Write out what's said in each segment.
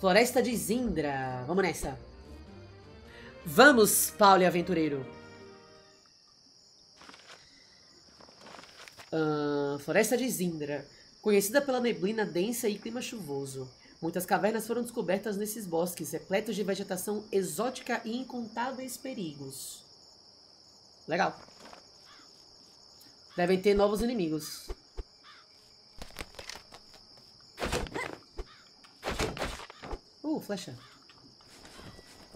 Floresta de Zindra. Vamos nessa. Vamos, Paulo Aventureiro. Uh, Floresta de Zindra. Conhecida pela neblina densa e clima chuvoso. Muitas cavernas foram descobertas nesses bosques, repletos de vegetação exótica e incontáveis perigos. Legal. Devem ter novos inimigos. Uh, flecha.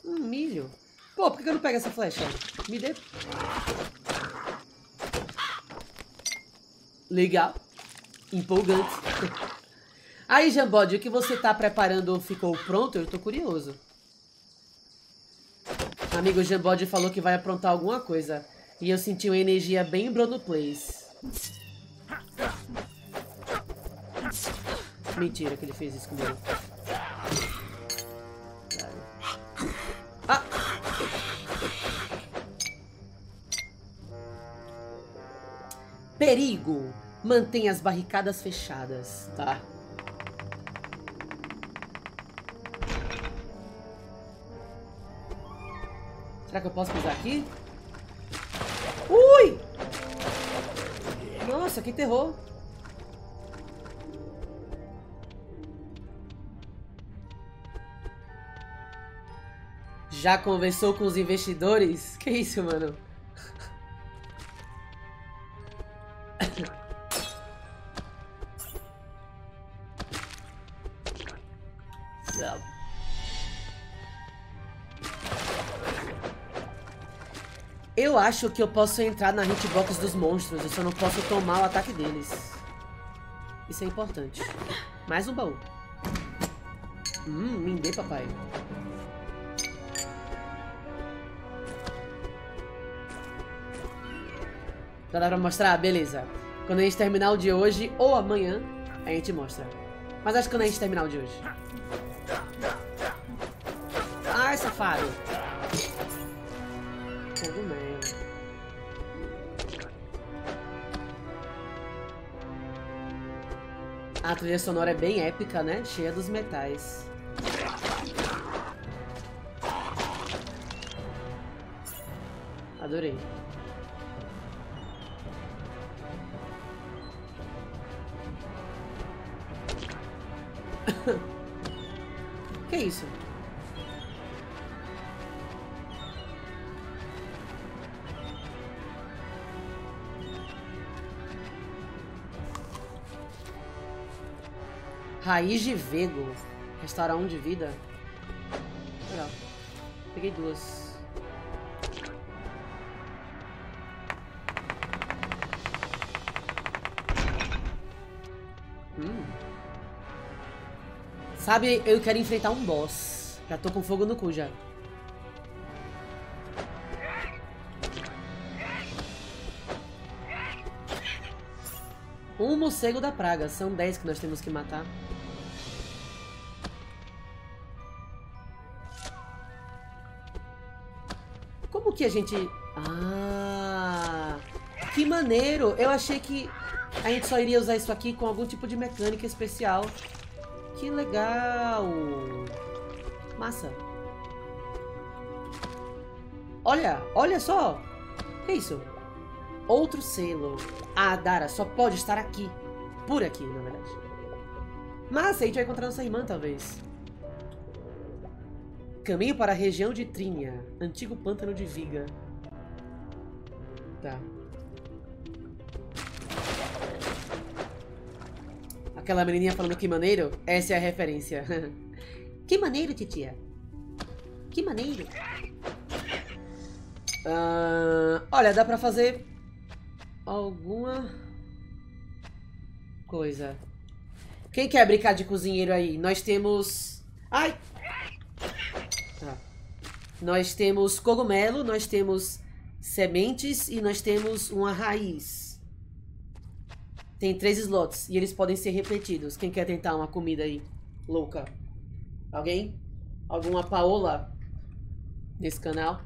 Um milho. Pô, por que eu não pego essa flecha? Me dê. Legal. Empolgante. Aí, Jambode, o que você tá preparando ficou pronto? Eu tô curioso. Amigo Jambode falou que vai aprontar alguma coisa. E eu senti uma energia bem Bruno Plays. Mentira que ele fez isso comigo. Perigo! Mantenha as barricadas fechadas, tá? Será que eu posso pisar aqui? Ui! Nossa, que terror! Já conversou com os investidores? Que isso, mano? Acho que eu posso entrar na hitbox dos monstros, eu só não posso tomar o ataque deles. Isso é importante. Mais um baú. Hum, me dê, papai. Já dá pra mostrar? Beleza. Quando a gente terminar o de hoje, ou amanhã, a gente mostra. Mas acho que quando a gente terminar o de hoje. Ai, safado. Cogumelo. A trilha sonora é bem épica, né? Cheia dos metais. Adorei. que isso? Raiz de Vego. Restaurar um de vida. Legal. Peguei duas. Hum. Sabe, eu quero enfrentar um boss. Já tô com fogo no cu já. Um morcego da praga. São 10 que nós temos que matar. Que a gente... Ah... Que maneiro! Eu achei que a gente só iria usar isso aqui com algum tipo de mecânica especial. Que legal! Massa. Olha, olha só! Que isso? Outro selo. A Adara só pode estar aqui. Por aqui, na verdade. Massa, a gente vai encontrar nossa irmã, talvez. Caminho para a região de Trínia. Antigo pântano de Viga. Tá. Aquela menininha falando que maneiro? Essa é a referência. que maneiro, titia. Que maneiro. Uh, olha, dá pra fazer alguma coisa. Quem quer brincar de cozinheiro aí? Nós temos... Ai! Nós temos cogumelo, nós temos sementes e nós temos uma raiz. Tem três slots e eles podem ser repetidos. Quem quer tentar uma comida aí? Louca. Alguém? Alguma paola nesse canal?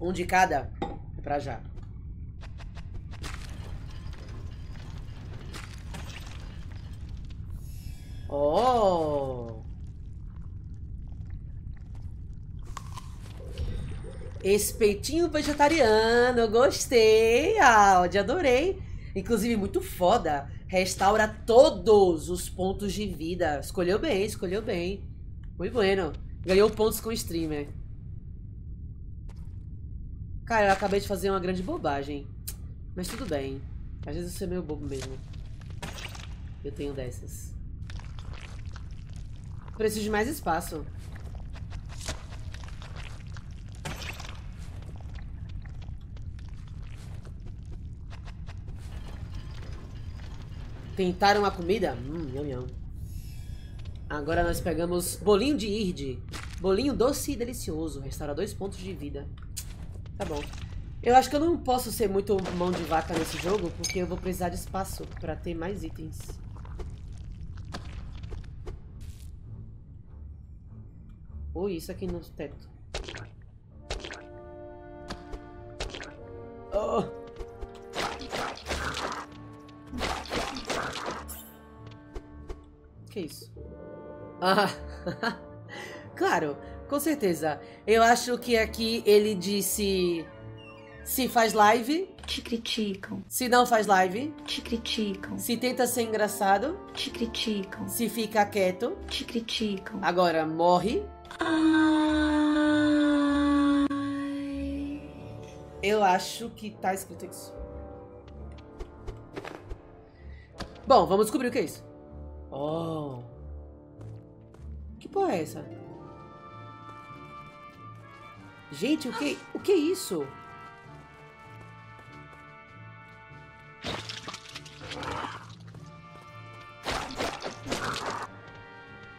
Um de cada? É pra já. Oh! Espetinho vegetariano, gostei, Aldi, adorei. Inclusive, muito foda. Restaura todos os pontos de vida. Escolheu bem, escolheu bem. Muito bueno. Ganhou pontos com o streamer. Cara, eu acabei de fazer uma grande bobagem. Mas tudo bem. Às vezes eu sou meio bobo mesmo. Eu tenho dessas. Preciso de mais espaço. Tentaram a comida? Hum, yum, yum. Agora nós pegamos bolinho de irde. Bolinho doce e delicioso. Restaura dois pontos de vida. Tá bom. Eu acho que eu não posso ser muito mão de vaca nesse jogo, porque eu vou precisar de espaço pra ter mais itens. Oi, isso aqui no teto. Oh! Que isso? Ah, claro, com certeza. Eu acho que aqui ele disse se faz live. Te criticam. Se não faz live. Te criticam. Se tenta ser engraçado. Te criticam. Se fica quieto. Te criticam. Agora morre. Eu acho que tá escrito isso. Bom, vamos descobrir o que é isso. Oh. Que porra é essa? Gente, o que, o que é isso?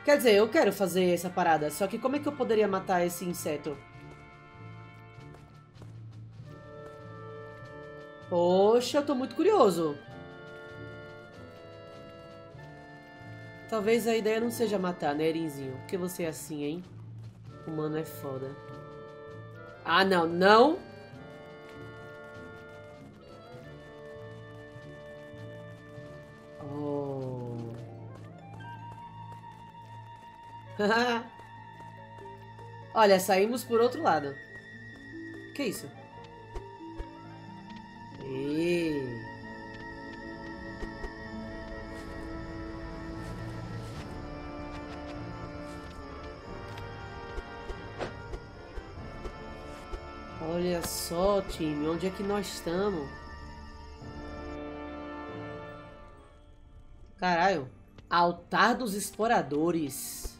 Quer dizer, eu quero fazer essa parada, só que como é que eu poderia matar esse inseto? Poxa, eu tô muito curioso. Talvez a ideia não seja matar, né, Erinzinho? Porque você é assim, hein? O mano é foda. Ah, não, não! Olha, saímos por outro lado. Que isso? E... Olha só, time, onde é que nós estamos? Caralho. Altar dos Exploradores.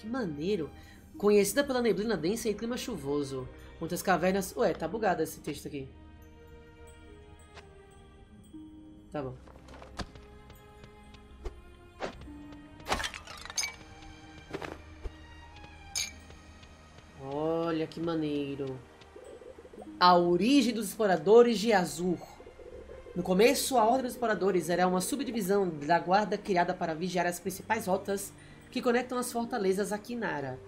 Que maneiro. Conhecida pela neblina densa e clima chuvoso. Muitas cavernas... Ué, tá bugado esse texto aqui. Tá bom. Olha que maneiro. A origem dos exploradores de Azur. No começo, a Ordem dos Exploradores era uma subdivisão da guarda criada para vigiar as principais rotas que conectam as fortalezas a Kinara,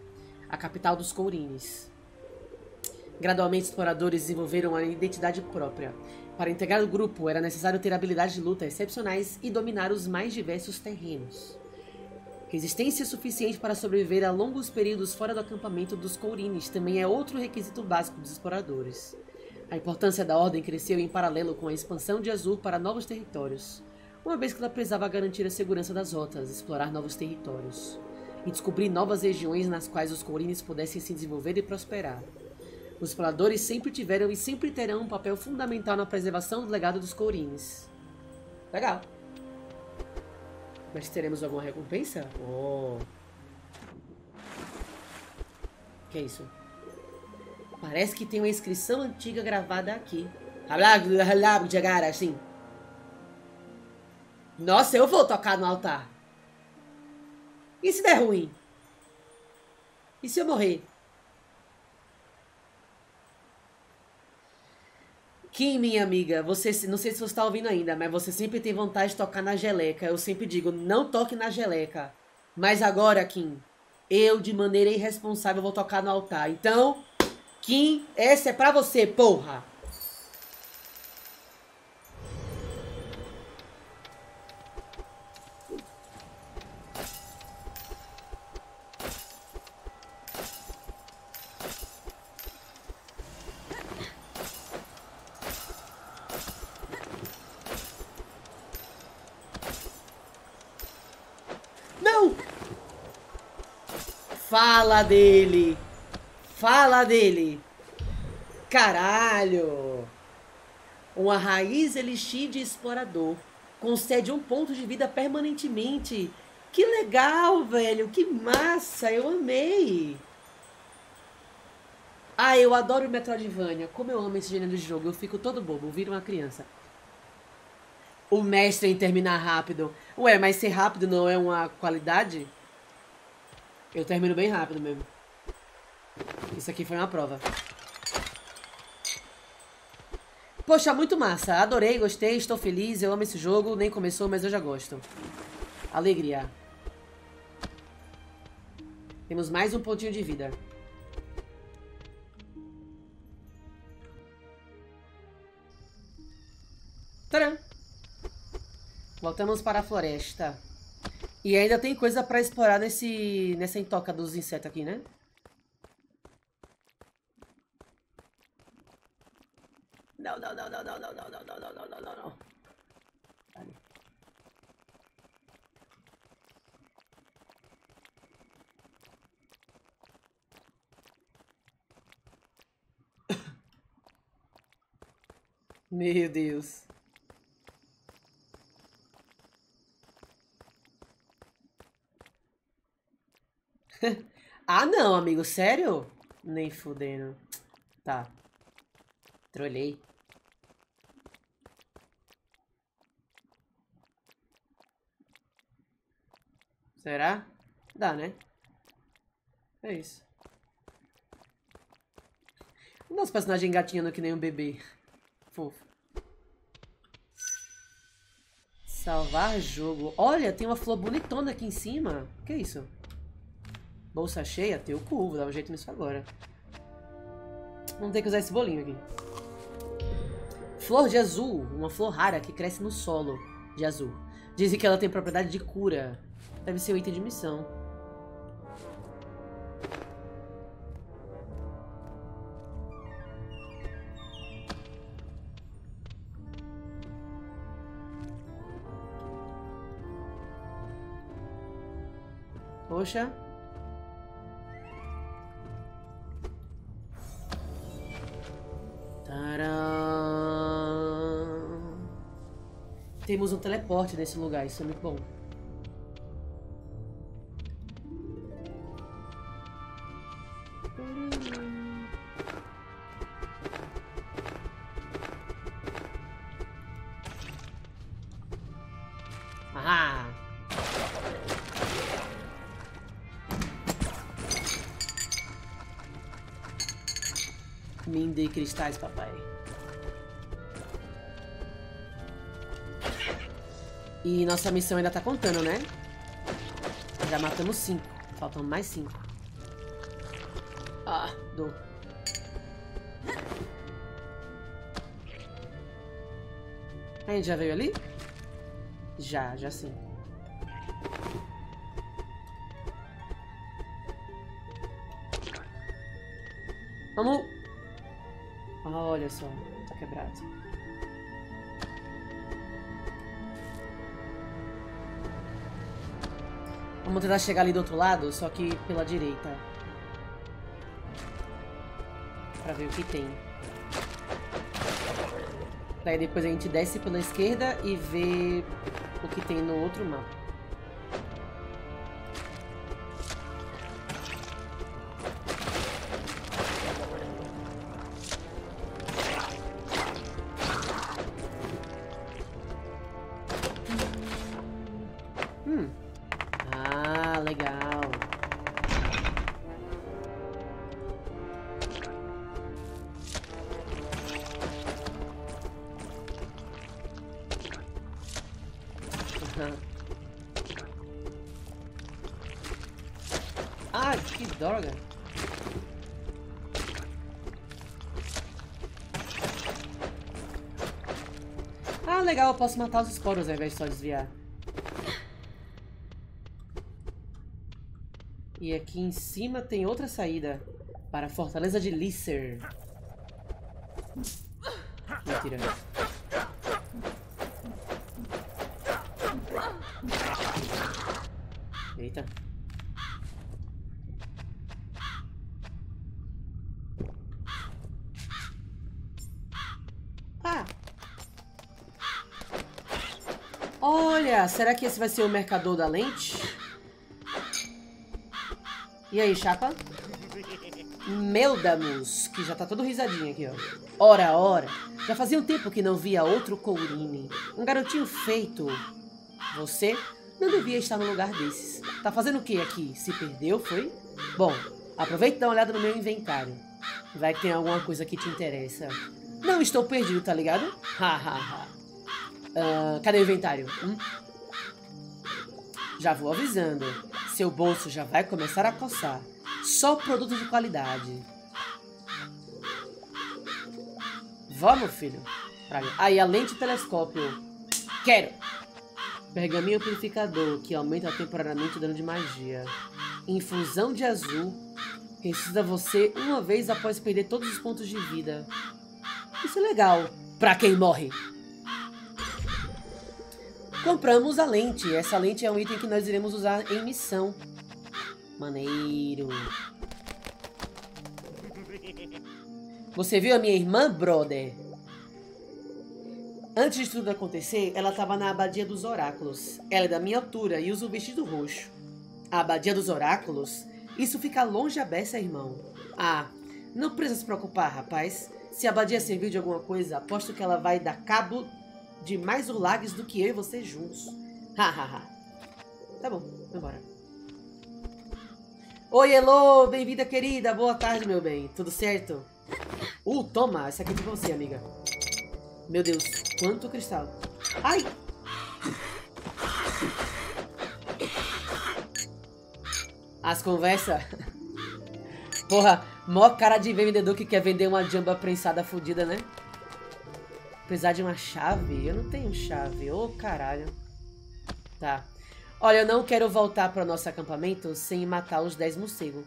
a capital dos Courines. Gradualmente, os exploradores desenvolveram uma identidade própria. Para integrar o grupo, era necessário ter habilidades de luta excepcionais e dominar os mais diversos terrenos. Resistência suficiente para sobreviver a longos períodos fora do acampamento dos Courines também é outro requisito básico dos exploradores. A importância da ordem cresceu em paralelo com a expansão de Azul para novos territórios, uma vez que ela precisava garantir a segurança das rotas, explorar novos territórios e descobrir novas regiões nas quais os Courines pudessem se desenvolver e prosperar. Os exploradores sempre tiveram e sempre terão um papel fundamental na preservação do legado dos Courines. Legal. Mas teremos alguma recompensa? Oh. Que é isso? Parece que tem uma inscrição antiga gravada aqui. chegar assim. Nossa, eu vou tocar no altar. E se der ruim? E se eu morrer? Kim, minha amiga, você não sei se você está ouvindo ainda, mas você sempre tem vontade de tocar na geleca. Eu sempre digo, não toque na geleca. Mas agora, Kim, eu de maneira irresponsável vou tocar no altar. Então, Kim, essa é pra você, porra. Fala dele! Fala dele! Caralho! Uma raiz elixir de explorador. Concede um ponto de vida permanentemente. Que legal, velho! Que massa! Eu amei! Ah, eu adoro Metroidvania. Como eu amo esse gênero de jogo. Eu fico todo bobo, viro uma criança. O mestre em terminar rápido. Ué, mas ser rápido não é uma qualidade? Eu termino bem rápido mesmo. Isso aqui foi uma prova. Poxa, muito massa. Adorei, gostei, estou feliz. Eu amo esse jogo. Nem começou, mas eu já gosto. Alegria. Temos mais um pontinho de vida. Tcharam! Voltamos para a floresta. E ainda tem coisa pra explorar nesse, nessa intoca dos insetos aqui, né? Não, não, não, não, não, não, não, não, não, não, não, não, não, não. Meu Deus. ah, não, amigo. Sério? Nem fudendo. Tá. Trolhei. Será? Dá, né? É isso. Nosso personagem engatinhando que nem um bebê. Fofo. Salvar jogo. Olha, tem uma flor bonitona aqui em cima. Que isso? Bolsa cheia? Teu cu, vou dar um jeito nisso agora. Vamos ter que usar esse bolinho aqui. Flor de azul. Uma flor rara que cresce no solo de azul. Dizem que ela tem propriedade de cura. Deve ser o item de missão. Poxa. Temos um teleporte nesse lugar, isso é muito bom. Cristais, papai. E nossa missão ainda tá contando, né? Já matamos cinco. Faltam mais cinco. Ah, dor. A gente já veio ali? Já, já sim. Vamos... Olha só, tá quebrado. Vamos tentar chegar ali do outro lado, só que pela direita. Pra ver o que tem. Daí depois a gente desce pela esquerda e vê o que tem no outro mapa. Droga. Ah, legal, eu posso matar os esporos ao invés de só desviar. E aqui em cima tem outra saída para a Fortaleza de Lisser. Mentira. Olha, será que esse vai ser o mercador da lente? E aí, chapa? Meldamus, que já tá todo risadinho aqui, ó. Ora, ora, já fazia um tempo que não via outro Courine. Um garotinho feito. Você não devia estar no lugar desses. Tá fazendo o que aqui? Se perdeu, foi? Bom, aproveita e dá uma olhada no meu inventário. Vai que tem alguma coisa que te interessa. Não estou perdido, tá ligado? Ha, ha, ha. Ah, cadê o inventário? Hum? Já vou avisando. Seu bolso já vai começar a coçar. Só produto de qualidade. Vamos, filho. Aí, a lente telescópio. Quero. Pergaminho purificador, que aumenta temporariamente o dano de magia. Infusão de azul. Ressuscita você uma vez após perder todos os pontos de vida. Isso é legal. Pra quem morre. Compramos a lente. Essa lente é um item que nós iremos usar em missão. Maneiro. Você viu a minha irmã, brother? Antes de tudo acontecer, ela estava na Abadia dos Oráculos. Ela é da minha altura e usa o vestido roxo. A Abadia dos Oráculos? Isso fica longe a beça, irmão. Ah, não precisa se preocupar, rapaz. Se a Abadia serviu de alguma coisa, aposto que ela vai dar cabo de mais urlagues do que eu e você juntos. Hahaha. tá bom, vambora. Oi, Elo! Bem-vinda, querida! Boa tarde, meu bem. Tudo certo? Uh, toma! Essa aqui é de você, amiga. Meu Deus, quanto cristal. Ai! As conversas. Porra, mó cara de vendedor que quer vender uma jamba prensada fodida, né? Precisar de uma chave? Eu não tenho chave. Ô, oh, caralho. Tá. Olha, eu não quero voltar para o nosso acampamento sem matar os 10 morcegos.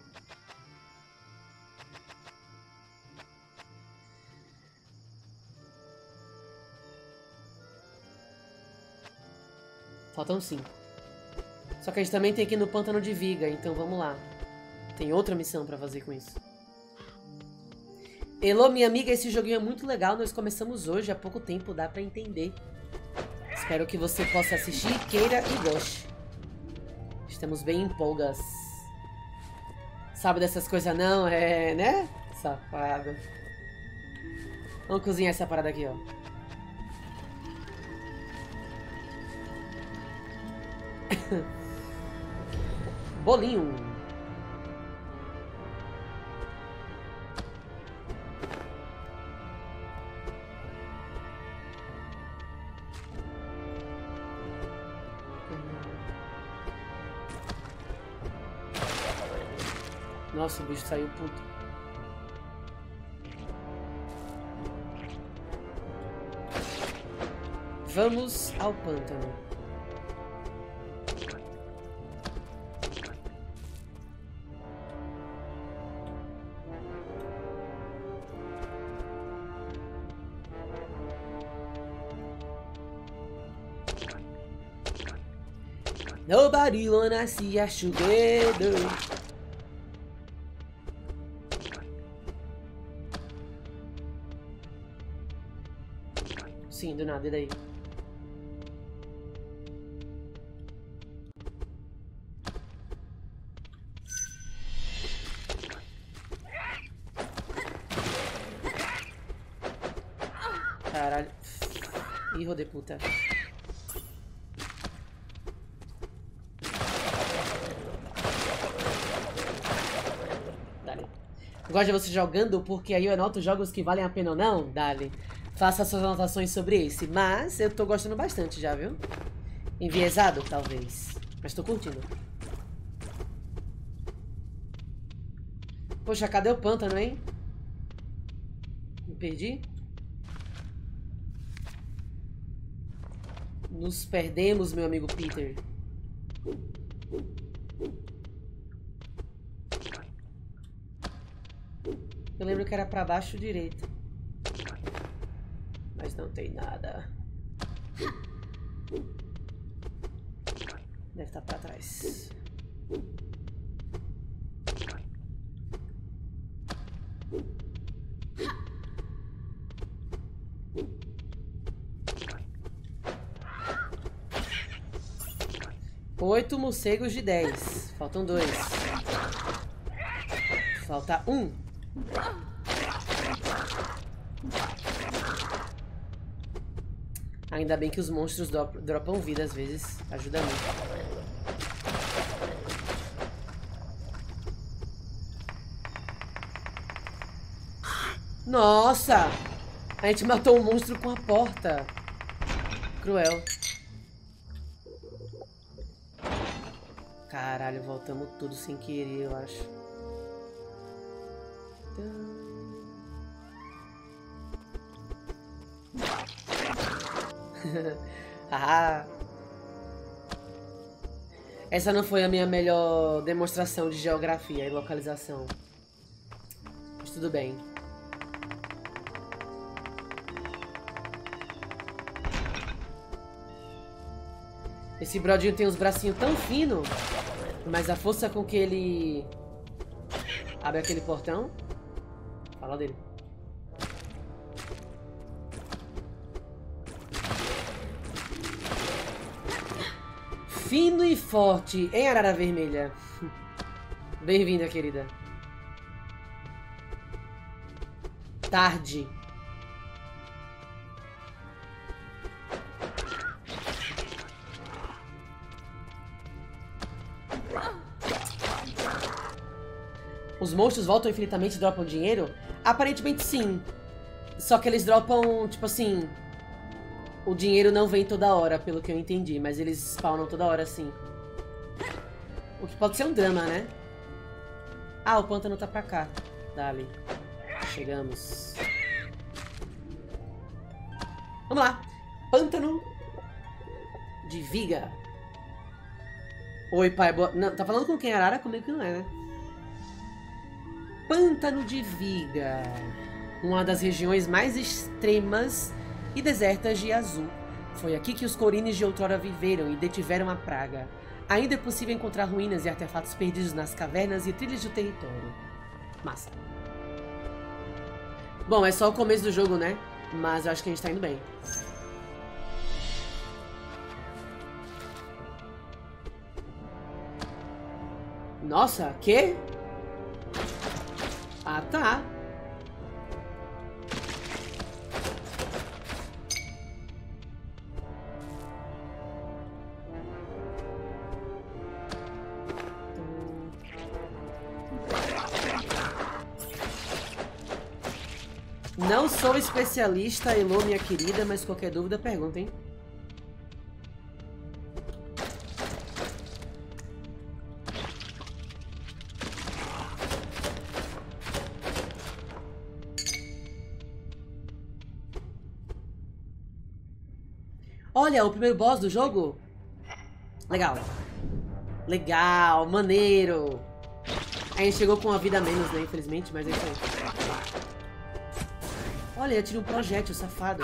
Faltam 5. Só que a gente também tem que ir no pântano de Viga, então vamos lá. Tem outra missão para fazer com isso. Elo, minha amiga, esse joguinho é muito legal. Nós começamos hoje, há pouco tempo, dá pra entender. Espero que você possa assistir, queira e goste. Estamos bem empolgas. Sabe dessas coisas não? É, né? Safado. Vamos cozinhar essa parada aqui, ó. Bolinho. Nossa, o bicho saiu puto. Vamos ao pântano. Nobody wanna see us together. Do nada, e daí? Caralho. Ih, rodei puta. Dale. Gosta de você jogando porque aí eu anoto jogos que valem a pena ou não? Dale. Faça suas anotações sobre esse. Mas eu tô gostando bastante já, viu? Enviesado, talvez. Mas tô curtindo. Poxa, cadê o pântano, hein? Me perdi? Nos perdemos, meu amigo Peter. Eu lembro que era pra baixo direito não tem nada. Deve estar para trás. Oito morcegos de 10. Faltam dois. Falta um. Ainda bem que os monstros dro- dropam vida às vezes. Ajuda muito. Nossa! A gente matou um monstro com a porta. Cruel. Caralho, voltamos tudo sem querer, eu acho. ah. Essa não foi a minha melhor demonstração de geografia e localização. Mas tudo bem. Esse brodinho tem os bracinhos tão finos, mas a força com que ele abre aquele portão. Fala dele. Fino e forte em Arara Vermelha. Bem-vinda, querida. Tarde. Os monstros voltam infinitamente e dropam dinheiro? Aparentemente sim. Só que eles dropam, tipo assim. O dinheiro não vem toda hora, pelo que eu entendi, mas eles spawnam toda hora sim. O que pode ser um drama, né? Ah, o pântano tá pra cá. Dali. Chegamos. Vamos lá. Pântano de Viga. Oi, pai. Boa... Não, tá falando com quem, Arara? Comigo que não é, né? Pântano de Viga. Uma das regiões mais extremas e desertas de Azul. Foi aqui que os Corines de outrora viveram e detiveram a praga. Ainda é possível encontrar ruínas e artefatos perdidos nas cavernas e trilhas do território. Massa. Bom, é só o começo do jogo, né? Mas eu acho que a gente tá indo bem. Nossa, que? Ah, tá. Especialista, Elo, minha querida, mas qualquer dúvida, pergunta, hein? Olha, o primeiro boss do jogo. Legal. Legal, maneiro. A gente chegou com uma vida a menos, né? Infelizmente, mas é isso aí. Olha, ele atira um projétil, safado.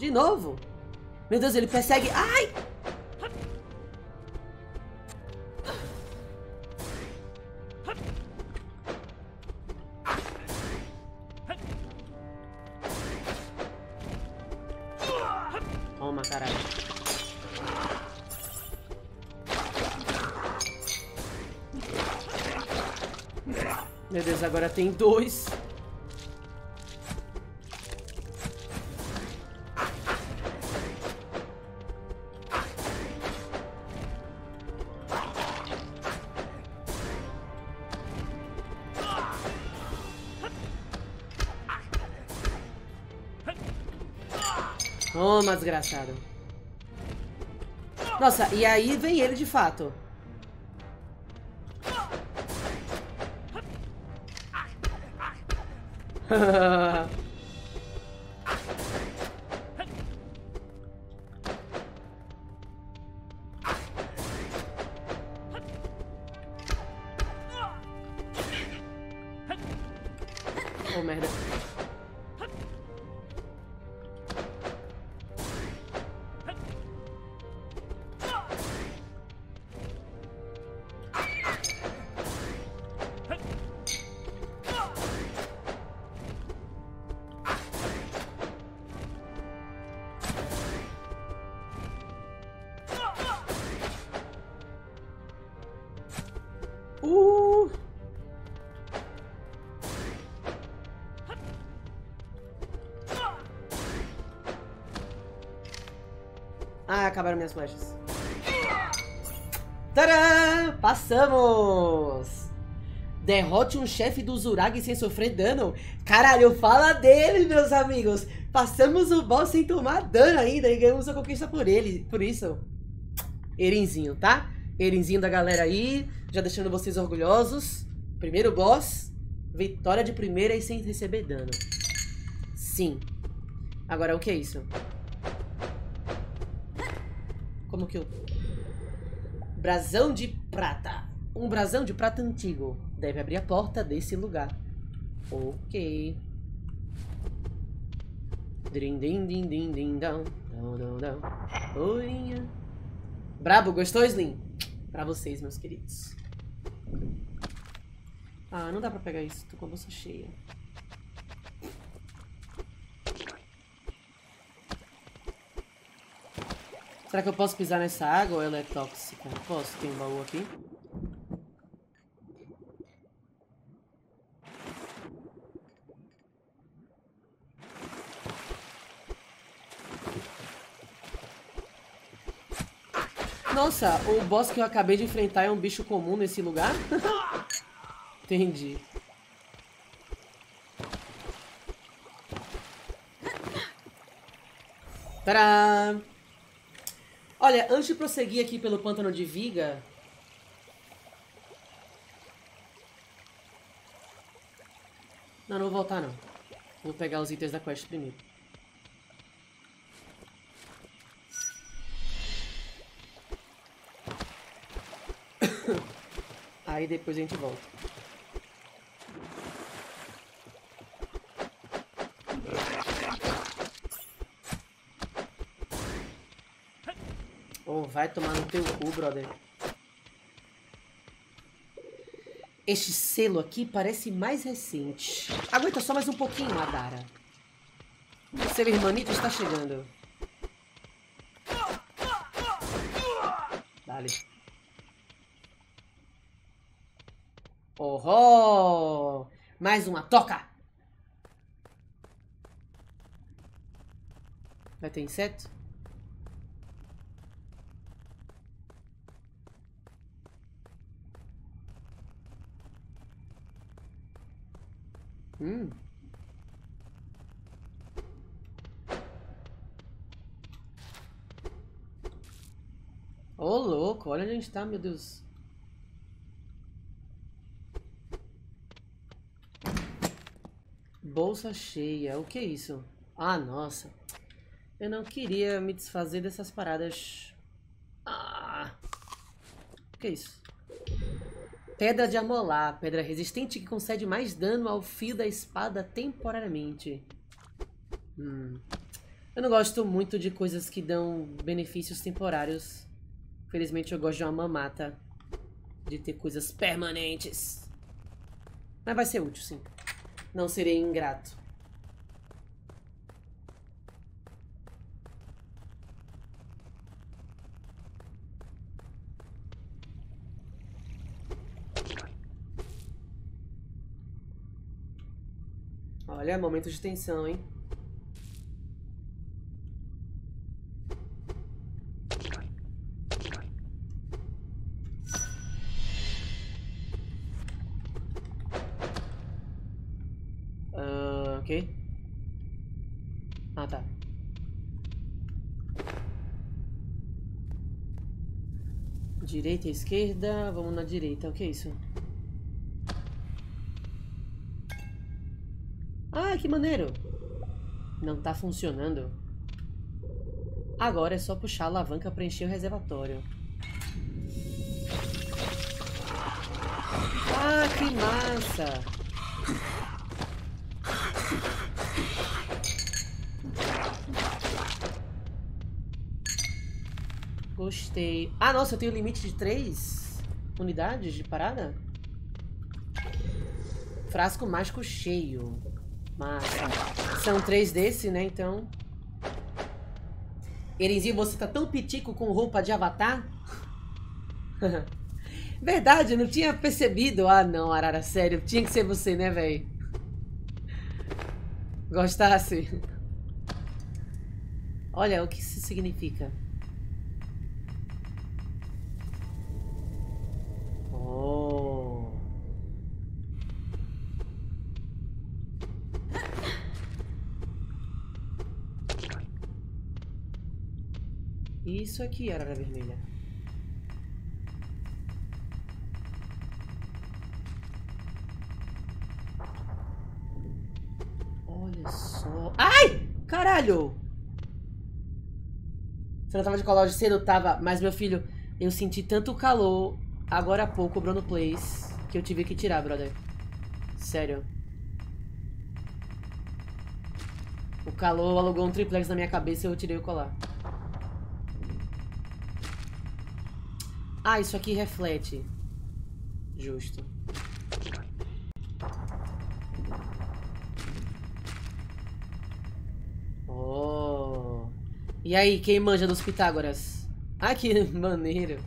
De novo? Meu Deus, ele persegue... Ai! Tem dois. Toma, desgraçado. Nossa, e aí vem ele de fato. Oh, merda. Minhas flechas. Tadã! Passamos! Derrote um chefe do Zurag sem sofrer dano. Caralho, fala dele, meus amigos. Passamos o boss sem tomar dano ainda e ganhamos a conquista por ele. Por isso. Erinzinho, tá? Erinzinho da galera aí. Já deixando vocês orgulhosos. Primeiro boss. Vitória de primeira e sem receber dano. Sim. Agora, o que é isso? Que eu... Brasão de prata. Um brasão de prata antigo. Deve abrir a porta desse lugar. Ok. Din, din, din, din, din, dão. Dão, dão, dão. Brabo, gostou, Slim? Pra vocês, meus queridos. Ah, não dá pra pegar isso. Tô com a bolsa cheia. Será que eu posso pisar nessa água ou ela é tóxica? Posso, tem um baú aqui. Nossa, o boss que eu acabei de enfrentar é um bicho comum nesse lugar? Entendi. Tadá! Olha, antes de prosseguir aqui pelo pântano de Viga... Não, não vou voltar não. Vou pegar os itens da quest primeiro. Aí depois a gente volta. Oh, vai tomar no teu cu, brother. Este selo aqui parece mais recente. Aguenta só mais um pouquinho, Adara. O selo irmanito está chegando. Dale. Oh, Mais uma, toca! Vai ter inseto? Hum. Ô, oh, louco, olha onde a gente tá, meu Deus. Bolsa cheia. O que é isso? Ah, nossa. Eu não queria me desfazer dessas paradas. Ah. O que é isso? Pedra de amolar. Pedra resistente que concede mais dano ao fio da espada temporariamente. Hum. Eu não gosto muito de coisas que dão benefícios temporários. Felizmente eu gosto de uma mamata. De ter coisas permanentes. Mas vai ser útil, sim. Não serei ingrato. Olha, momento de tensão, hein? Ah, tá. Direita e esquerda. Vamos na direita. O que é isso? Que maneiro! Não tá funcionando. Agora é só puxar a alavanca para encher o reservatório. Ah, que massa! Gostei. Ah, nossa, eu tenho limite de três unidades de parada? Frasco mágico cheio. Massa. São três desse, né, então... Erenzinho, você tá tão pitico com roupa de avatar? Verdade, eu não tinha percebido. Ah, não, Arara, sério. Tinha que ser você, né, velho? Gostasse. Olha o que isso significa. Oh. Isso aqui, arara vermelha. Olha só. Ai! Caralho! Você não tava de colagem cedo? Tava. Mas, meu filho, eu senti tanto calor agora há pouco, Bruno Place, que eu tive que tirar, brother. Sério. O calor alugou um triplex na minha cabeça e eu tirei o colar. Ah, isso aqui reflete. Justo. Oh. E aí, quem manja dos Pitágoras? Ah, que maneiro.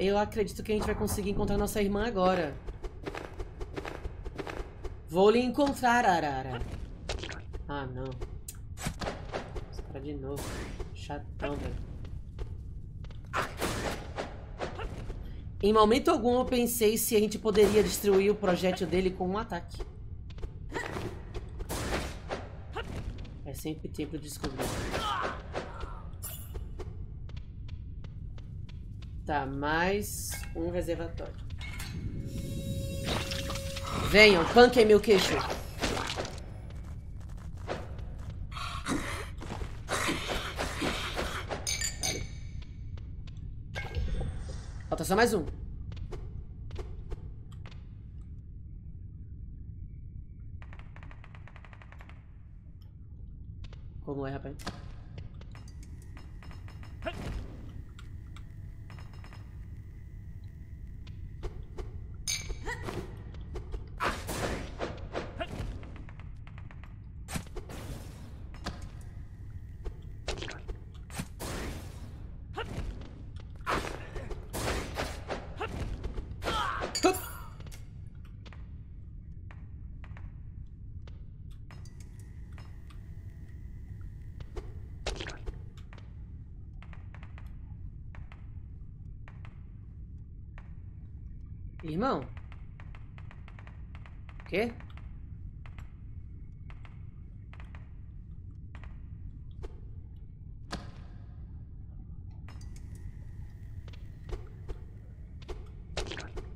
Eu acredito que a gente vai conseguir encontrar nossa irmã agora. Vou lhe encontrar, Arara. Ah, não. Cara de novo. Chatão, velho. Em momento algum eu pensei se a gente poderia destruir o projétil dele com um ataque. É sempre tempo de descobrir. Tá, mais um reservatório. Venham, panquem meu queixo. Falta só mais um. Como é, rapaz? Irmão? Quê?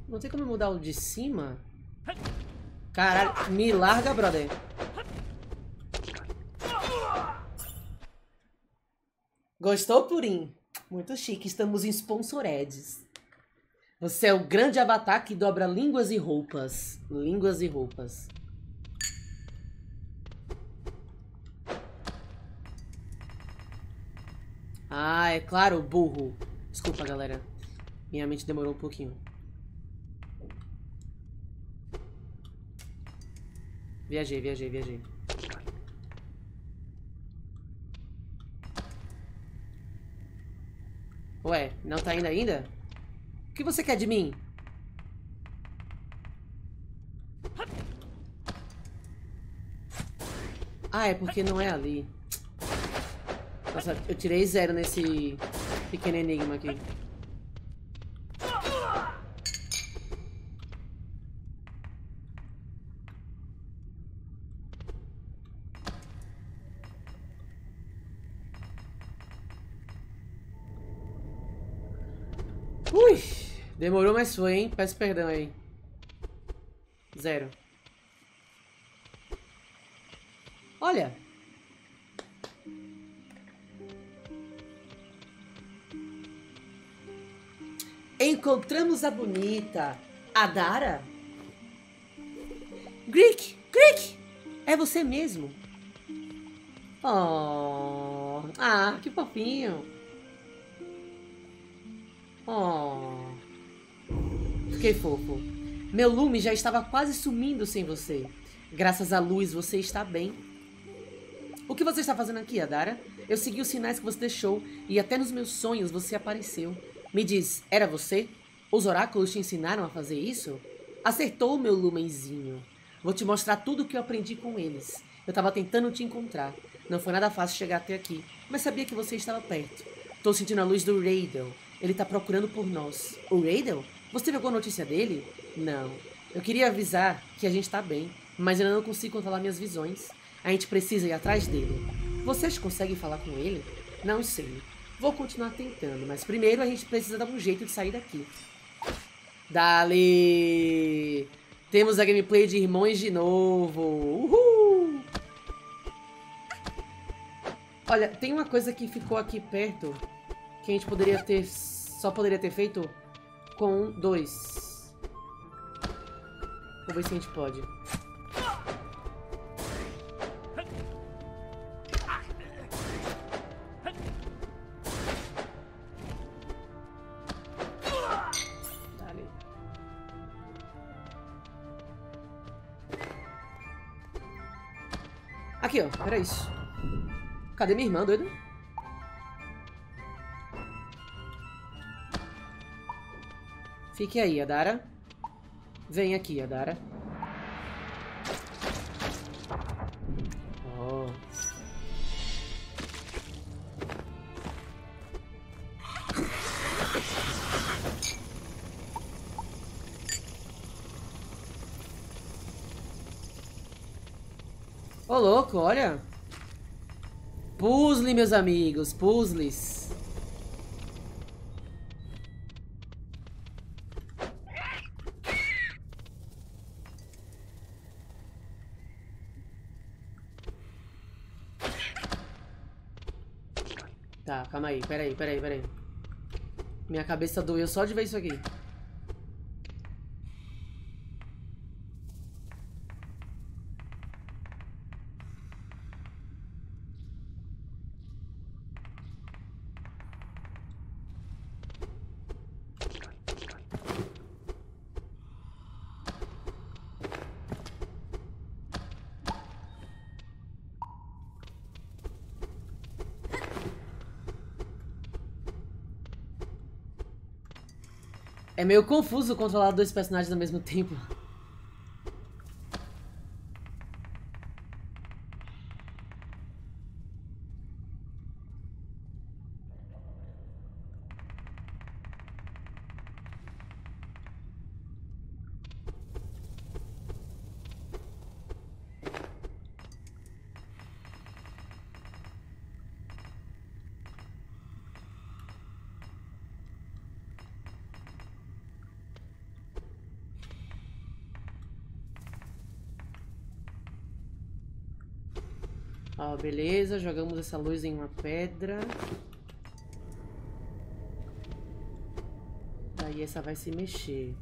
Não tem como mudar o de cima? Caralho, me larga, brother. Gostou, Purim? Muito chique, estamos em sponsoreds. Você é o grande avatar que dobra línguas e roupas. Línguas e roupas. Ah, é claro, burro. Desculpa, galera. Minha mente demorou um pouquinho. Viajei, viajei, viajei. Ué, não tá indo ainda? O que você quer de mim? Ah, é porque não é ali. Nossa, eu tirei zero nesse pequeno enigma aqui. Ui, demorou, mas foi, hein? Peço perdão aí. Zero. Olha. Encontramos a bonita. A Dara? Greek! Greek! É você mesmo? Oh, ah, que fofinho. Oh, fiquei fofo. Meu lume já estava quase sumindo sem você. Graças à luz, você está bem. O que você está fazendo aqui, Adara? Eu segui os sinais que você deixou e até nos meus sonhos você apareceu. Me diz, era você? Os oráculos te ensinaram a fazer isso? Acertou, meu lumenzinho. Vou te mostrar tudo o que eu aprendi com eles. Eu estava tentando te encontrar. Não foi nada fácil chegar até aqui, mas sabia que você estava perto. Tô sentindo a luz do Raidel. Ele tá procurando por nós. O Raidel? Você alguma notícia dele? Não. Eu queria avisar que a gente tá bem, mas eu não consigo controlar minhas visões. A gente precisa ir atrás dele. Vocês conseguem falar com ele? Não sei. Vou continuar tentando, mas primeiro a gente precisa dar um jeito de sair daqui. Dali! Temos a gameplay de Irmãos de novo. Uhul! Olha, tem uma coisa que ficou aqui perto que a gente poderia ter. Só poderia ter feito com dois. Vou ver se a gente pode. Aqui, ó. Era isso. Cadê minha irmã, doido? Fique aí, Adara. Vem aqui, Adara. Oh. Ô, louco, olha. Puzzle, meus amigos, puzzles. Tá, calma aí, peraí, peraí, peraí. Minha cabeça doeu só de ver isso aqui. É meio confuso controlar dois personagens ao mesmo tempo. Beleza, jogamos essa luz em uma pedra. Daí essa vai se mexer.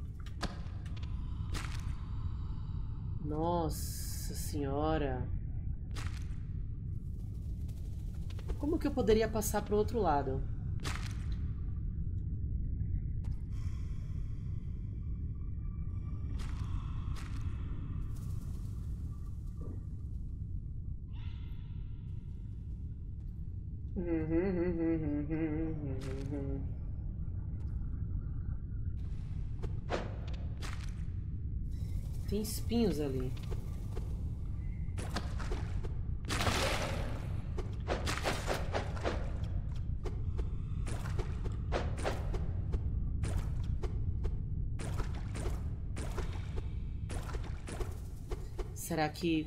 Nossa senhora. Como que eu poderia passar pro outro lado? Espinhos ali. Será que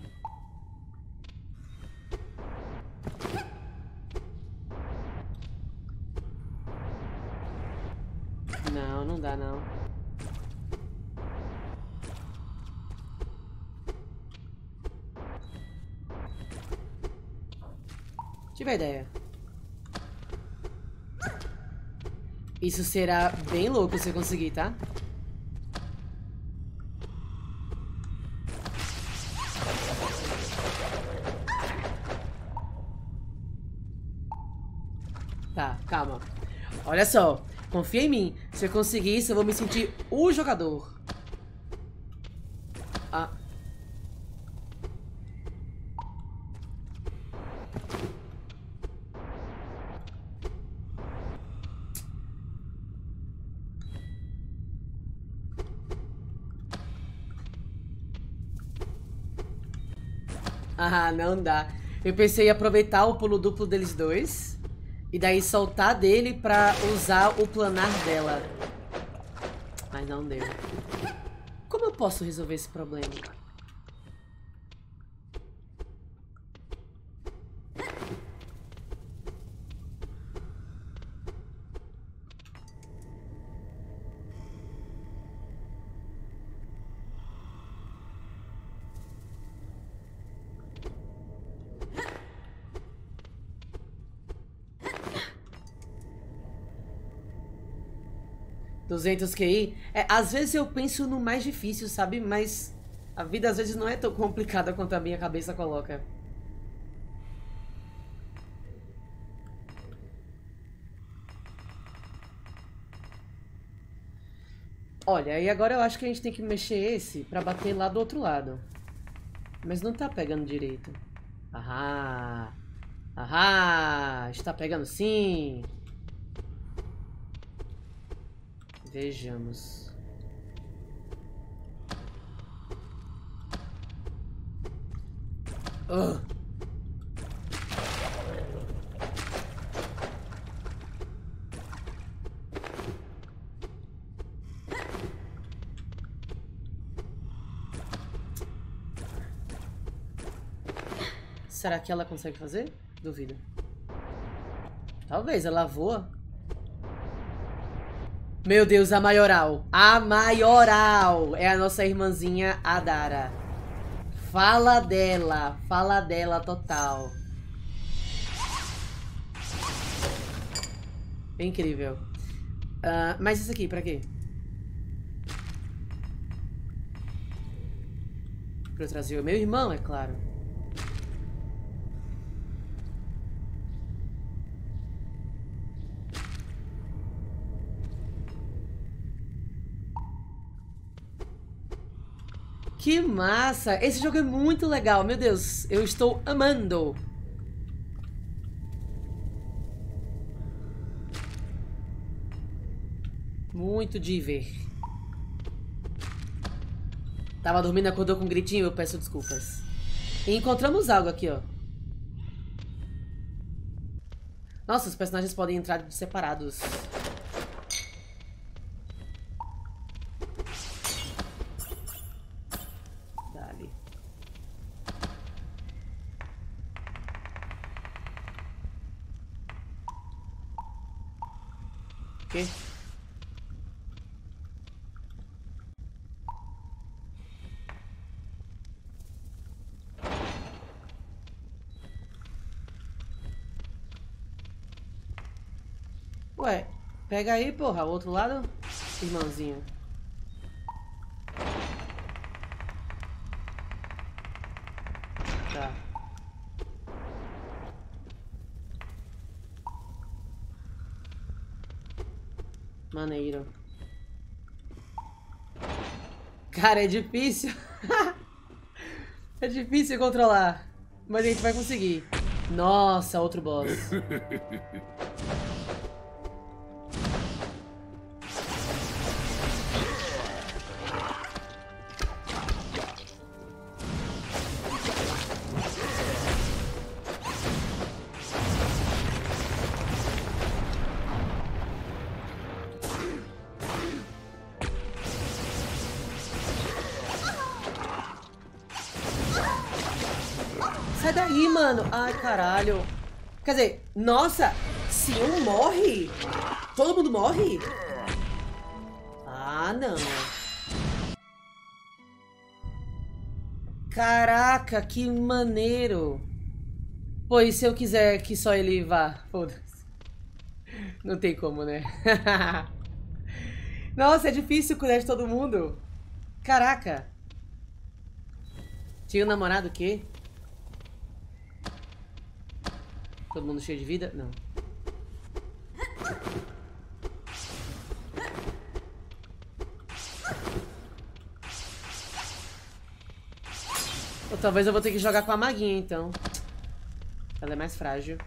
Tive a ideia. Isso será bem louco se eu conseguir, tá? Tá, calma. Olha só. Confia em mim. Se eu conseguir isso, eu vou me sentir o jogador. Não dá. Eu pensei em aproveitar o pulo duplo deles dois. E daí soltar dele pra usar o planar dela. Mas não deu. Como eu posso resolver esse problema? Duzentos QI? É, às vezes eu penso no mais difícil, sabe? Mas a vida às vezes não é tão complicada quanto a minha cabeça coloca. Olha, e agora eu acho que a gente tem que mexer esse pra bater lá do outro lado. Mas não tá pegando direito. Ahá! Ahá! Está pegando sim! Vejamos. Ugh. Será que ela consegue fazer? Duvido. Talvez, ela voa. Meu Deus, a maioral. A maioral é a nossa irmãzinha Adara. Fala dela, fala dela total. Incrível. Uh, mas isso aqui, pra quê? Pra eu trazer o meu irmão, é claro. Que massa! Esse jogo é muito legal, meu Deus, eu estou amando. Muito diver. Tava dormindo, acordou com um gritinho, eu peço desculpas. E encontramos algo aqui, ó. Nossa, os personagens podem entrar separados. Dali. quê? Ué, pega aí, porra, o outro lado, irmãozinho. Tá. Maneiro. Cara, é difícil. é difícil controlar. Mas a gente vai conseguir. Nossa, outro boss. Quer dizer, nossa, se um morre, todo mundo morre? Ah, não. Caraca, que maneiro. Pô, e se eu quiser que só ele vá? Foda-se. Não tem como, né? Nossa, é difícil cuidar de todo mundo. Caraca. Tinha um namorado que? Todo mundo cheio de vida? Não. Ou talvez eu vou ter que jogar com a maguinha, então. Ela é mais frágil.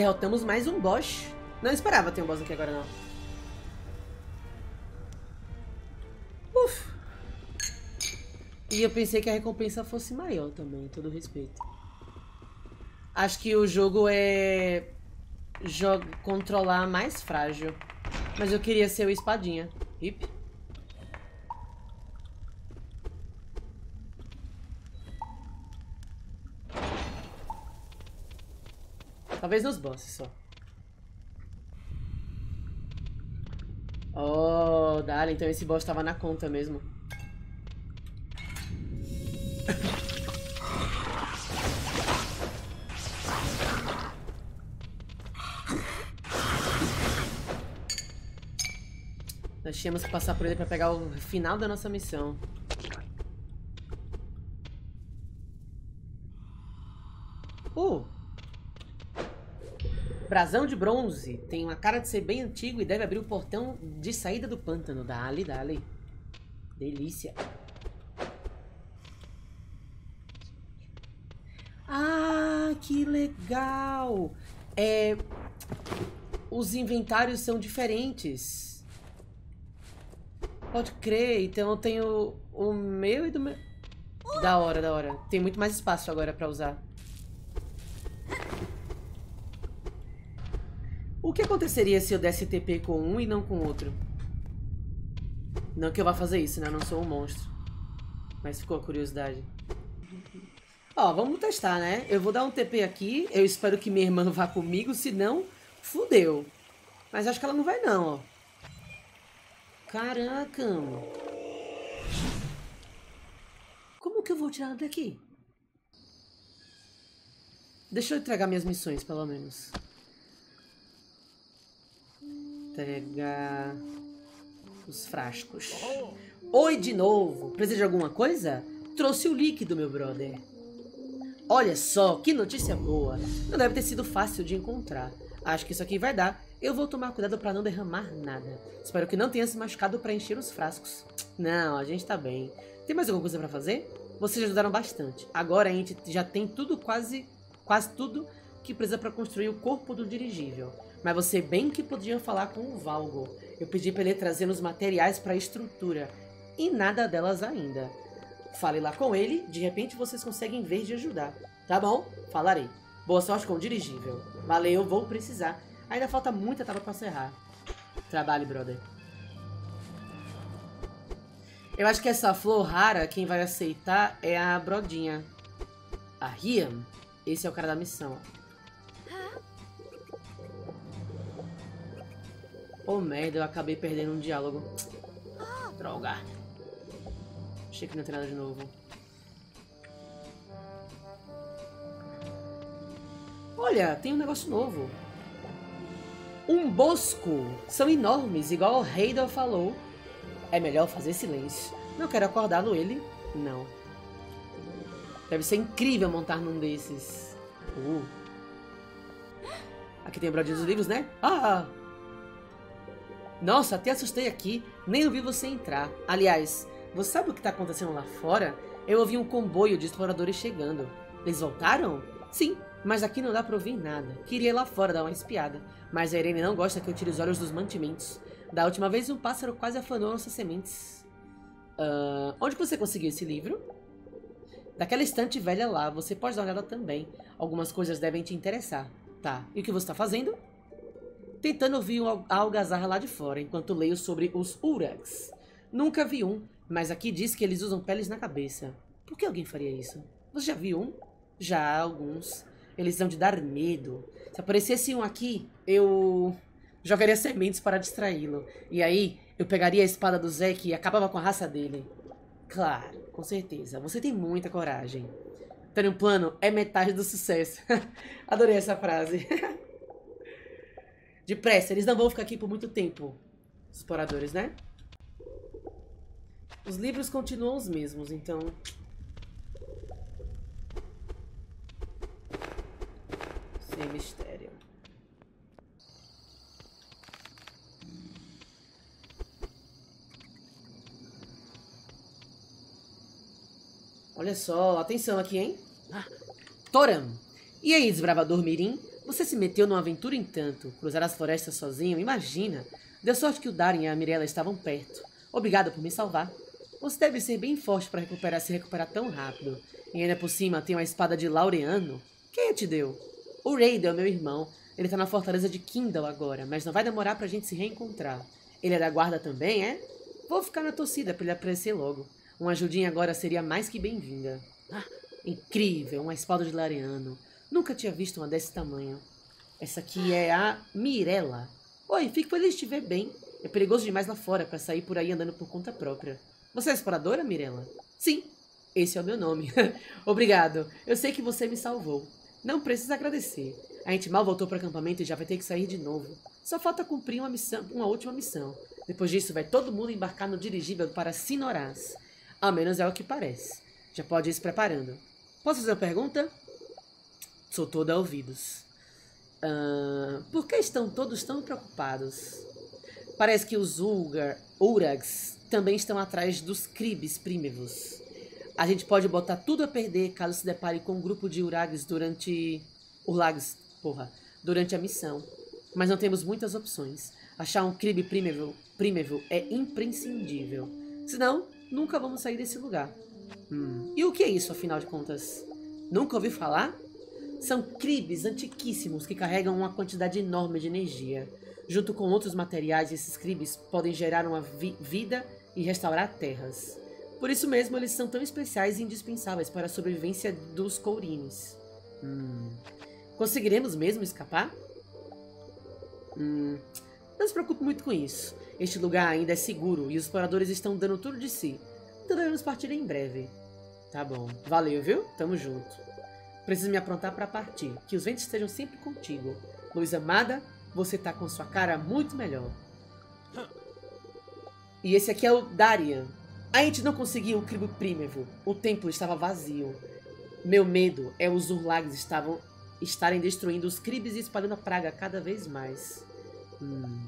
Derrotamos mais um boss. Não esperava ter um boss aqui agora, não. Uf. E eu pensei que a recompensa fosse maior também, todo respeito. Acho que o jogo é... Controlar mais frágil. Mas eu queria ser o espadinha. Hip. Talvez nos bosses só. Oh, dale. Então esse boss tava na conta mesmo. Nós tínhamos que passar por ele pra pegar o final da nossa missão. Brasão de bronze. Tem uma cara de ser bem antigo e deve abrir o portão de saída do pântano. Dali, dali. Delícia. Ah, que legal! É... Os inventários são diferentes. Pode crer, então eu tenho o meu e do meu. Da hora, da hora. Tem muito mais espaço agora pra usar. O que aconteceria se eu desse TP com um e não com outro? Não que eu vá fazer isso, né? Eu não sou um monstro. Mas ficou a curiosidade. Ó, vamos testar, né? Eu vou dar um TP aqui. Eu espero que minha irmã vá comigo, senão, fudeu. Mas acho que ela não vai não, ó. Caraca! Como que eu vou tirar ela daqui? Deixa eu entregar minhas missões, pelo menos. Entregar os frascos. Oi de novo! Precisa de alguma coisa? Trouxe o líquido, meu brother. Olha só, que notícia boa. Não deve ter sido fácil de encontrar. Acho que isso aqui vai dar. Eu vou tomar cuidado para não derramar nada. Espero que não tenha se machucado para encher os frascos. Não, a gente tá bem. Tem mais alguma coisa para fazer? Vocês ajudaram bastante. Agora a gente já tem tudo quase, quase tudo que precisa para construir o corpo do dirigível. Mas você bem que podia falar com o Valgo. Eu pedi para ele trazer os materiais para a estrutura. E nada delas ainda. Fale lá com ele, de repente vocês conseguem ver de ajudar. Tá bom? Falarei. Boa sorte com o dirigível. Valeu, vou precisar. Ainda falta muita etapa pra serrar. Trabalhe, brother. Eu acho que essa flor rara, quem vai aceitar é a Brodinha. A Riam. Esse é o cara da missão. Oh, merda, eu acabei perdendo um diálogo. Droga. Achei que não tem nada de novo. Olha, tem um negócio novo. Um bosco. São enormes, igual o Heidel falou. É melhor fazer silêncio. Não quero acordá-lo ele? Não. Deve ser incrível montar num desses. Uh. Aqui tem o bradinho dos livros, né? Ah! Nossa, até assustei aqui. Nem ouvi você entrar. Aliás, você sabe o que está acontecendo lá fora? Eu ouvi um comboio de exploradores chegando. Eles voltaram? Sim, mas aqui não dá pra ouvir nada. Queria ir lá fora dar uma espiada, mas a Irene não gosta que eu tire os olhos dos mantimentos. Da última vez um pássaro quase afanou nossas sementes. Uh, onde você conseguiu esse livro? Daquela estante velha lá, você pode dar uma olhada também. Algumas coisas devem te interessar. Tá, e o que você está fazendo? Tentando ouvir a algazarra lá de fora, enquanto leio sobre os Urags. Nunca vi um, mas aqui diz que eles usam peles na cabeça. Por que alguém faria isso? Você já viu um? Já, alguns. Eles são de dar medo. Se aparecesse um aqui, eu jogaria sementes para distraí-lo. E aí, eu pegaria a espada do Zeke e acabava com a raça dele. Claro, com certeza. Você tem muita coragem. Ter um plano é metade do sucesso. Adorei essa frase. Depressa, eles não vão ficar aqui por muito tempo. Os exploradores, né? Os livros continuam os mesmos, então... Sem mistério. Olha só, atenção aqui, hein? Ah, Toram! E aí, desbravador Mirim? Você se meteu numa aventura em tanto. Cruzar as florestas sozinho, imagina. Deu sorte que o Darin e a Mirella estavam perto. Obrigado por me salvar. Você deve ser bem forte para recuperar se recuperar tão rápido. E ainda por cima tem uma espada de Laureano. Quem te deu? O Raiden é meu irmão. Ele tá na fortaleza de Kindle agora, mas não vai demorar pra gente se reencontrar. Ele é da guarda também, é? Vou ficar na torcida pra ele aparecer logo. Uma ajudinha agora seria mais que bem-vinda. Ah, incrível, uma espada de Laureano. Nunca tinha visto uma desse tamanho. Essa aqui é a Mirella. Oi, fico feliz de te ver bem. É perigoso demais lá fora para sair por aí andando por conta própria. Você é exploradora, Mirella? Sim, esse é o meu nome. Obrigado. Eu sei que você me salvou. Não precisa agradecer. A gente mal voltou para o acampamento e já vai ter que sair de novo. Só falta cumprir uma missão, uma última missão. Depois disso, vai todo mundo embarcar no dirigível para Sinoraz. Ao menos é o que parece. Já pode ir se preparando. Posso fazer uma pergunta? Sou toda ouvidos. Uh, por que estão todos tão preocupados? Parece que os Ulgar, Urags também estão atrás dos cribes primevos. A gente pode botar tudo a perder caso se depare com um grupo de Urags durante. Urlags, porra, durante a missão. Mas não temos muitas opções. Achar um cribe primevo é imprescindível. Senão, nunca vamos sair desse lugar. Hum. E o que é isso, afinal de contas? Nunca ouvi falar? São cribes antiquíssimos que carregam uma quantidade enorme de energia. Junto com outros materiais, esses cribes podem gerar uma vi vida e restaurar terras. Por isso mesmo, eles são tão especiais e indispensáveis para a sobrevivência dos courines. Hum. Conseguiremos mesmo escapar? Hum. Não se preocupe muito com isso. Este lugar ainda é seguro e os exploradores estão dando tudo de si. Então devemos partir em breve. Tá bom. Valeu, viu? Tamo junto. Preciso me aprontar para partir. Que os ventos estejam sempre contigo. Luz amada, você tá com sua cara muito melhor. E esse aqui é o Darian. A gente não conseguiu o cribo prímevo. O templo estava vazio. Meu medo é os Urlags estavam estarem destruindo os cribes e espalhando a praga cada vez mais. Hum.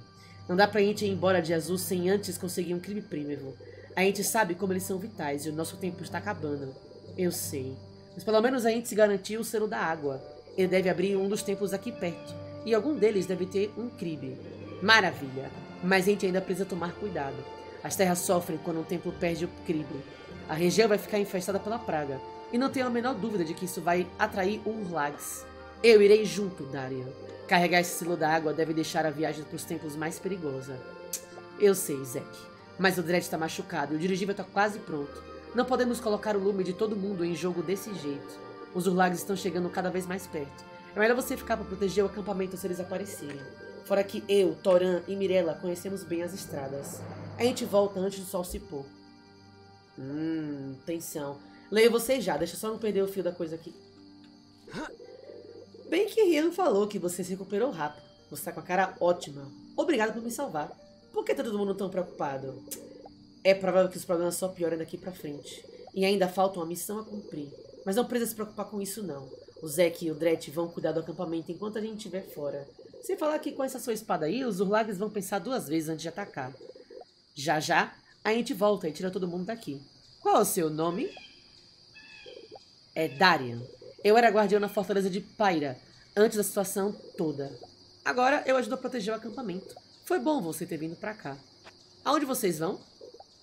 Não dá pra gente ir embora de azul sem antes conseguir um cribe prímevo. A gente sabe como eles são vitais e o nosso tempo está acabando. Eu sei. Mas pelo menos a gente se garantiu o selo da água. Ele deve abrir um dos templos aqui perto. E algum deles deve ter um cribe. Maravilha! Mas a gente ainda precisa tomar cuidado. As terras sofrem quando um templo perde o crible. A região vai ficar infestada pela praga. E não tenho a menor dúvida de que isso vai atrair Urlags. Eu irei junto, Darian. Carregar esse silo da água deve deixar a viagem para os templos mais perigosa. Eu sei, Zack. Mas o Dredd está machucado e o dirigível está quase pronto. Não podemos colocar o lume de todo mundo em jogo desse jeito. Os Urlags estão chegando cada vez mais perto. É melhor você ficar para proteger o acampamento se eles aparecerem. Fora que eu, Toran e Mirella conhecemos bem as estradas. A gente volta antes do sol se pôr. Hum, tensão. Leio você já, deixa só não perder o fio da coisa aqui. Bem que Rian falou que você se recuperou rápido. Você tá com a cara ótima. Obrigado por me salvar. Por que tá todo mundo tão preocupado? É provável que os problemas só piorem daqui pra frente. E ainda falta uma missão a cumprir. Mas não precisa se preocupar com isso, não. O Zek e o Dret vão cuidar do acampamento enquanto a gente estiver fora. Sem falar que com essa sua espada aí, os Urlags vão pensar duas vezes antes de atacar. Já já, a gente volta e tira todo mundo daqui. Qual é o seu nome? É Darian. Eu era guardião na fortaleza de Pyra, antes da situação toda. Agora eu ajudo a proteger o acampamento. Foi bom você ter vindo pra cá. Aonde vocês vão?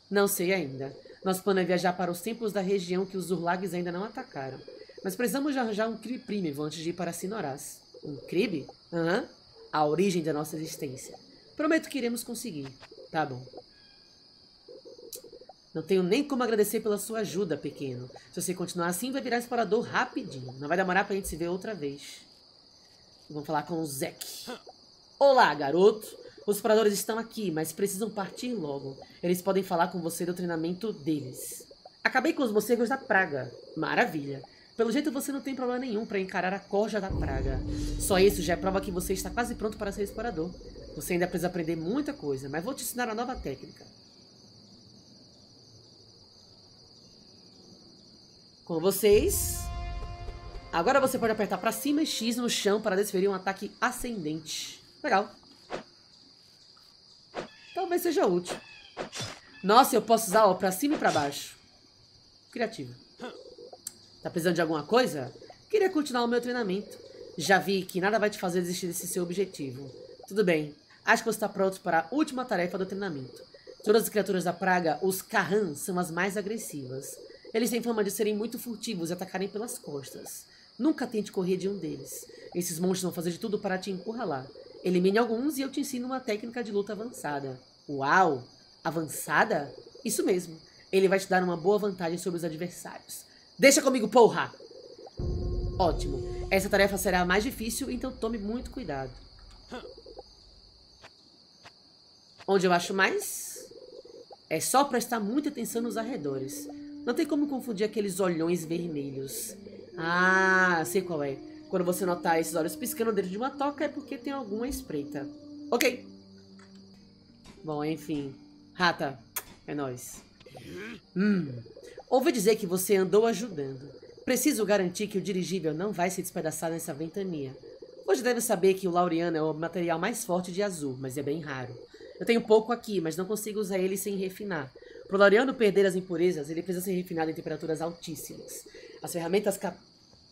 Não sei ainda. Nosso plano é viajar para os templos da região que os Urlags ainda não atacaram. Mas precisamos arranjar um Kribe Primevo antes de ir para Sinoraz. Um Kribe? Aham. Uhum. A origem da nossa existência. Prometo que iremos conseguir. Tá bom. Não tenho nem como agradecer pela sua ajuda, pequeno. Se você continuar assim, vai virar explorador rapidinho. Não vai demorar pra gente se ver outra vez. Vamos falar com o Zek. Olá, garoto. Os exploradores estão aqui, mas precisam partir logo. Eles podem falar com você do treinamento deles. Acabei com os morcegos da praga. Maravilha. Pelo jeito você não tem problema nenhum para encarar a corja da praga. Só isso já é prova que você está quase pronto para ser explorador. Você ainda precisa aprender muita coisa, mas vou te ensinar a nova técnica. Com vocês. Agora você pode apertar para cima e X no chão para desferir um ataque ascendente. Legal. Talvez seja útil. Nossa, eu posso usar ó, pra cima e pra baixo. Criativo. Tá precisando de alguma coisa? Queria continuar o meu treinamento. Já vi que nada vai te fazer desistir desse seu objetivo. Tudo bem. Acho que você está pronto para a última tarefa do treinamento. Todas as criaturas da praga, os Kahan, são as mais agressivas. Eles têm fama de serem muito furtivos e atacarem pelas costas. Nunca tente correr de um deles. Esses monstros vão fazer de tudo para te encurralar. Elimine alguns e eu te ensino uma técnica de luta avançada. Uau! Avançada? Isso mesmo. Ele vai te dar uma boa vantagem sobre os adversários. Deixa comigo, porra! Ótimo. Essa tarefa será a mais difícil, então tome muito cuidado. Onde eu acho mais? É só prestar muita atenção nos arredores. Não tem como confundir aqueles olhões vermelhos. Ah, sei qual é. Quando você notar esses olhos piscando dentro de uma toca, é porque tem alguma espreita. Ok. Bom, enfim. Rata, é nóis. Hum. Ouvi dizer que você andou ajudando. Preciso garantir que o dirigível não vai se despedaçar nessa ventania. Você deve saber que o Laureano é o material mais forte de azul, mas é bem raro. Eu tenho pouco aqui, mas não consigo usar ele sem refinar. Para Laureano perder as impurezas, ele precisa ser refinado em temperaturas altíssimas. As ferramentas, cap...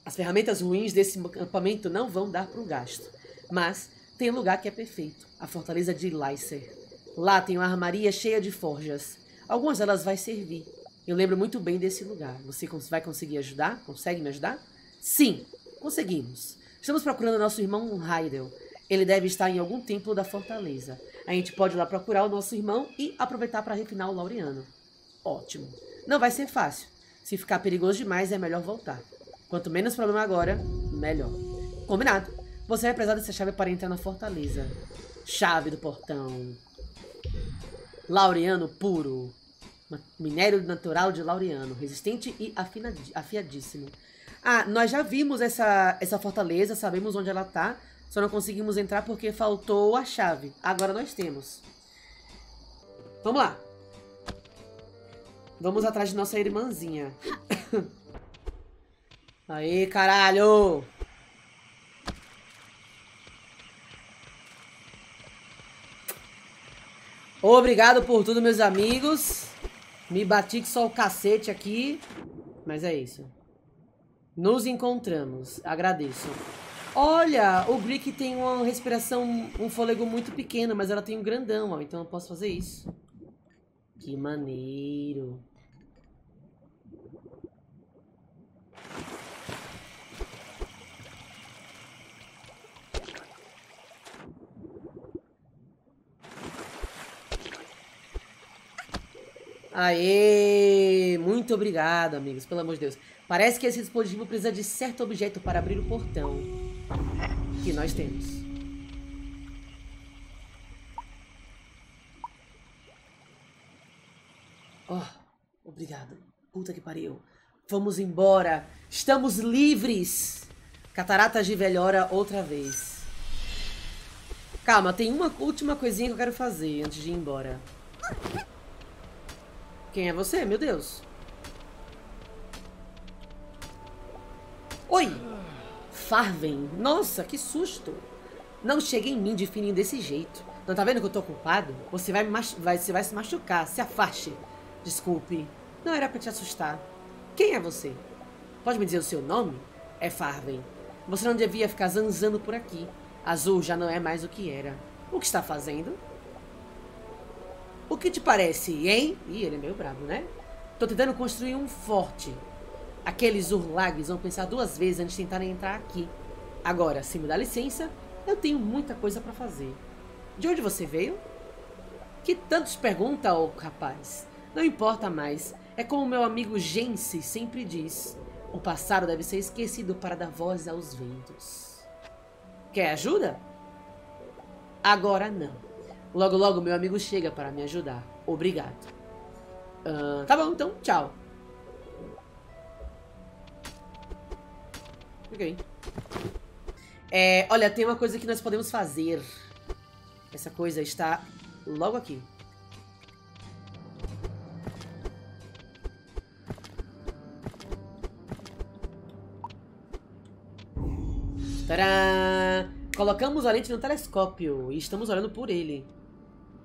as ferramentas ruins desse acampamento não vão dar para o gasto. Mas tem um lugar que é perfeito, a fortaleza de Lycer. Lá tem uma armaria cheia de forjas. Algumas delas vai servir. Eu lembro muito bem desse lugar. Você vai conseguir ajudar? Consegue me ajudar? Sim, conseguimos. Estamos procurando nosso irmão Heidel. Ele deve estar em algum templo da fortaleza. A gente pode ir lá procurar o nosso irmão e aproveitar para refinar o Laureano. Ótimo. Não vai ser fácil. Se ficar perigoso demais, é melhor voltar. Quanto menos problema agora, melhor. Combinado. Você vai precisar dessa chave para entrar na fortaleza. Chave do portão. Laureano puro. Minério natural de Laureano. Resistente e afiadíssimo. Ah, nós já vimos essa, essa fortaleza, sabemos onde ela está. Só não conseguimos entrar porque faltou a chave. Agora nós temos. Vamos lá. Vamos atrás de nossa irmãzinha. Aí, caralho! Obrigado por tudo, meus amigos. Me bati que só o cacete aqui. Mas é isso. Nos encontramos. Agradeço. Olha, o Brick tem uma respiração, um fôlego muito pequeno, mas ela tem um grandão, ó. Então eu posso fazer isso. Que maneiro. Aê! Muito obrigado, amigos. Pelo amor de Deus. Parece que esse dispositivo precisa de certo objeto para abrir o portão que nós temos. Oh, obrigado. Puta que pariu. Vamos embora. Estamos livres. Cataratas de Velhora outra vez. Calma, tem uma última coisinha que eu quero fazer antes de ir embora. Quem é você, meu Deus? Oi! Farven. Nossa, que susto. Não chegue em mim de fininho desse jeito. Não tá vendo que eu tô ocupado? Você vai, vai, você vai se machucar. Se afaste. Desculpe. Não era para te assustar. Quem é você? Pode me dizer o seu nome? É Farven. Você não devia ficar zanzando por aqui. Azul já não é mais o que era. O que está fazendo? O que te parece, hein? Ih, ele é meio bravo, né? Tô tentando construir um forte. Aqueles urlags vão pensar duas vezes antes de tentarem entrar aqui. Agora, se me dá licença, eu tenho muita coisa para fazer. De onde você veio? Que tantos pergunta, ô oh, rapaz? Não importa mais. É como meu amigo Gense sempre diz. O passado deve ser esquecido para dar voz aos ventos. Quer ajuda? Agora não. Logo, logo meu amigo chega para me ajudar. Obrigado. Uh, tá bom, então, tchau. Ok. É, olha, tem uma coisa que nós podemos fazer. Essa coisa está logo aqui. Tadã! Colocamos a lente no telescópio e estamos olhando por ele.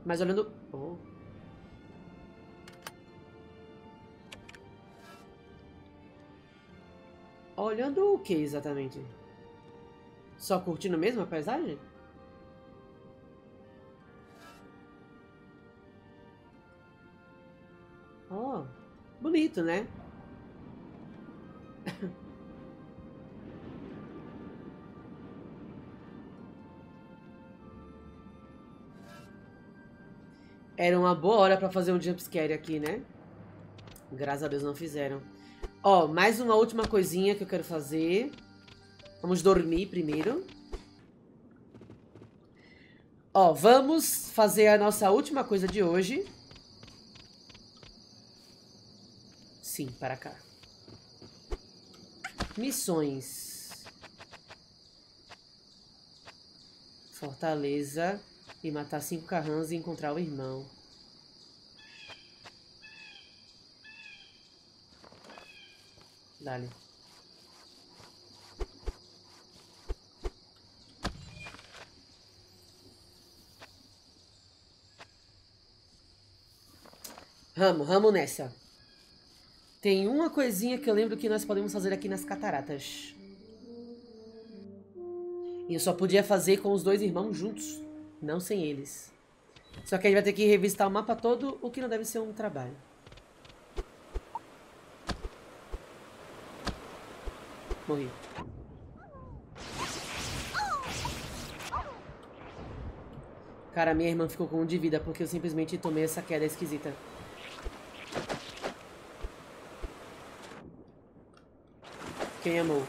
Mas olhando... Oh. Olhando o que exatamente? Só curtindo mesmo a paisagem? Oh, bonito, né? Era uma boa hora pra fazer um jumpscare aqui, né? Graças a Deus não fizeram. Ó, mais uma última coisinha que eu quero fazer. Vamos dormir primeiro. Ó, vamos fazer a nossa última coisa de hoje. Sim, para cá. Missões. Fortaleza. E matar cinco carrãs e encontrar o irmão. Dale. Ramo, ramo nessa. Tem uma coisinha que eu lembro que nós podemos fazer aqui nas cataratas. E eu só podia fazer com os dois irmãos juntos, não sem eles. Só que a gente vai ter que revisitar o mapa todo, o que não deve ser um trabalho. Morri. Cara, minha irmã ficou com um de vida porque eu simplesmente tomei essa queda esquisita. Quem amou?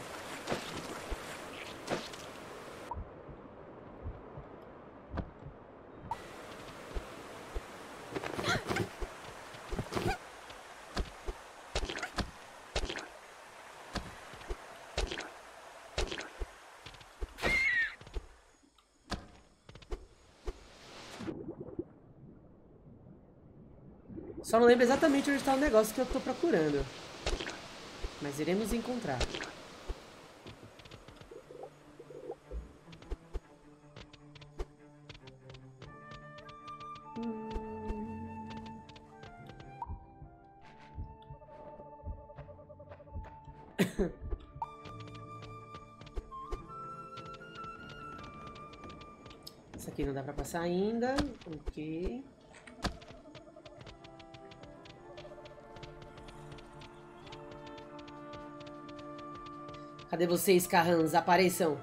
Só não lembro exatamente onde está o negócio que eu estou procurando. Mas iremos encontrar. Isso aqui não dá pra passar ainda. Ok. Cadê vocês, Carrans? Apareçam.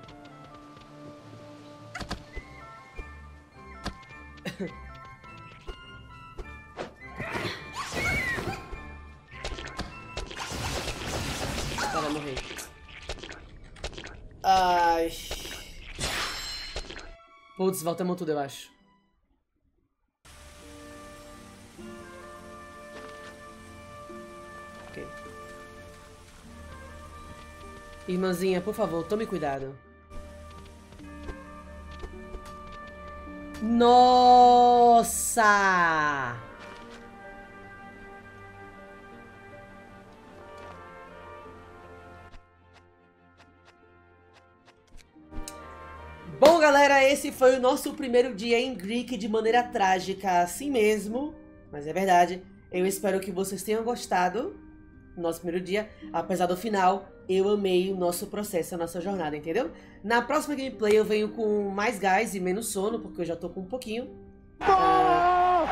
Ela morrer. Ai. Putz, voltamos tudo, eu acho. Irmãzinha, por favor, tome cuidado. Nossa! Bom, galera, esse foi o nosso primeiro dia em Greek de maneira trágica, assim mesmo. Mas é verdade. Eu espero que vocês tenham gostado do nosso primeiro dia. Apesar do final, eu amei o nosso processo, a nossa jornada, entendeu? Na próxima gameplay eu venho com mais gás e menos sono, porque eu já tô com um pouquinho. Ah,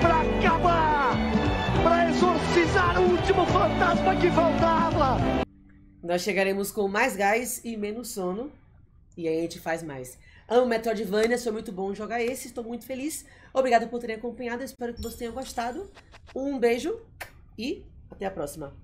Pra acabar! Pra exorcizar o último fantasma que faltava! Nós chegaremos com mais gás e menos sono. E aí a gente faz mais. Amo Metroidvania, foi muito bom jogar esse, estou muito feliz. Obrigado por terem acompanhado, espero que vocês tenham gostado. Um beijo e até a próxima.